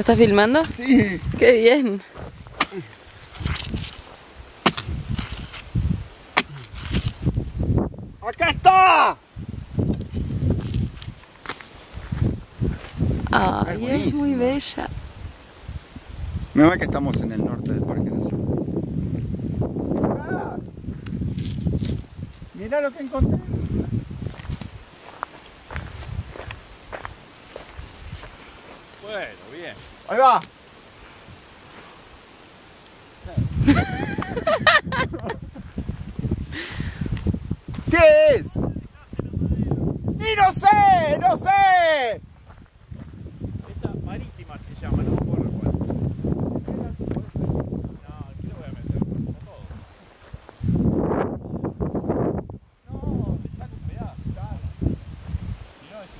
¿Ya estás filmando? Sí. Qué bien. ¡Acá está! Ay, es buenísimo. muy bella. Me va que estamos en el norte del Parque Nacional. Mirá lo que encontré. Bueno, bien. Ahí va. ¿Qué es? ¡Y no sé! ¡No sé! Esta marítima se llama, no me acuerdo cuál. No, aquí lo voy a meter, como todo. No, te saco un pedazo, cara. Si no es